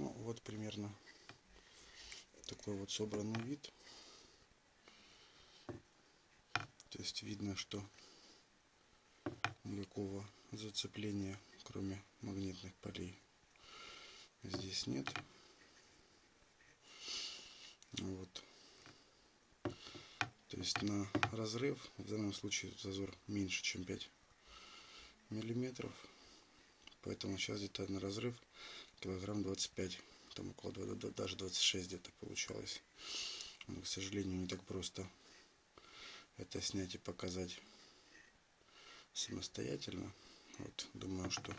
Ну, вот примерно такой вот собранный вид. То есть видно, что никакого зацепления, кроме магнитных полей, здесь нет. Вот. То есть на разрыв, в данном случае зазор меньше, чем 5 миллиметров. Поэтому сейчас где-то на разрыв килограмм 25, там около даже 26 где-то получалось. Но, к сожалению, не так просто это снять и показать самостоятельно. Вот, думаю, что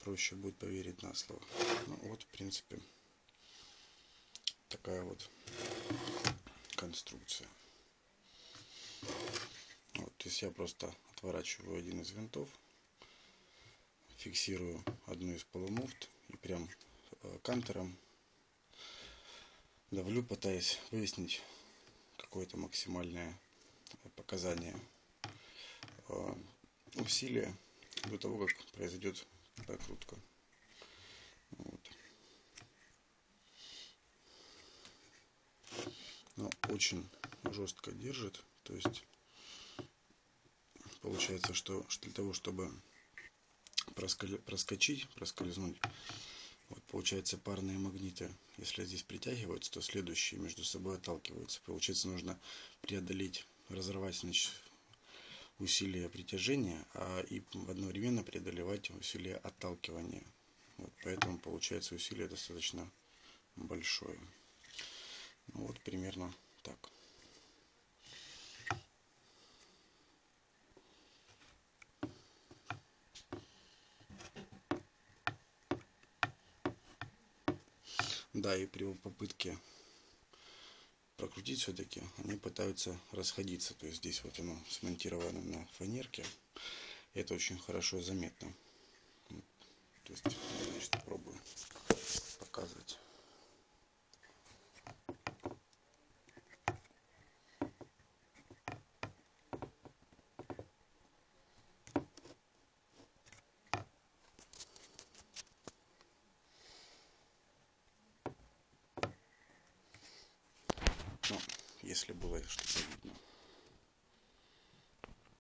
проще будет поверить на слово. Ну вот, в принципе, такая вот конструкция. Вот, то есть я просто отворачиваю один из винтов, фиксирую одну из полумуфт и прям э, кантером давлю, пытаясь выяснить какое-то максимальное показание э, усилия до того, как произойдет прокрутка. Вот. Но очень жестко держит, то есть получается, что для того, чтобы проскочить, проскользнуть, вот получается парные магниты, если здесь притягиваются, то следующие между собой отталкиваются. Получается, нужно преодолеть, разорвать значит, усилие притяжения, а и одновременно преодолевать усилие отталкивания. Вот, поэтому получается усилие достаточно большое. Ну, вот примерно так. Да, и при попытке прокрутить все-таки, они пытаются расходиться. То есть здесь вот оно смонтировано на фанерке. Это очень хорошо заметно. То есть, Ну, если было что-то видно.